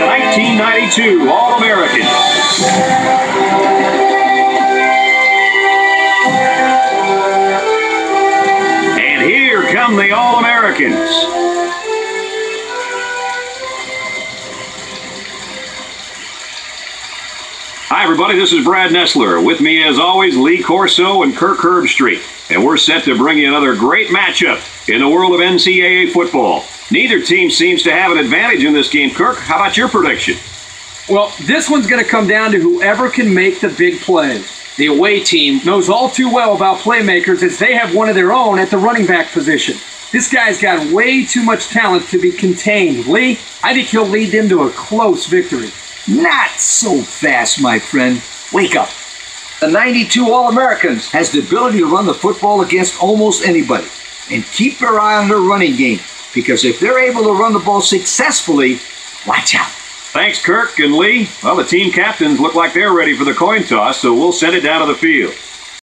1992 All-Americans. And here come the All-Americans. Hi, everybody. This is Brad Nessler. With me, as always, Lee Corso and Kirk Herbstreit. And we're set to bring you another great matchup in the world of NCAA football. Neither team seems to have an advantage in this game. Kirk, how about your prediction? Well, this one's going to come down to whoever can make the big plays. The away team knows all too well about playmakers as they have one of their own at the running back position. This guy's got way too much talent to be contained. Lee, I think he'll lead them to a close victory. Not so fast, my friend. Wake up. The 92 All Americans has the ability to run the football against almost anybody. And keep your eye on their running game because if they're able to run the ball successfully, watch out. Thanks, Kirk and Lee. Well, the team captains look like they're ready for the coin toss, so we'll send it down to the field.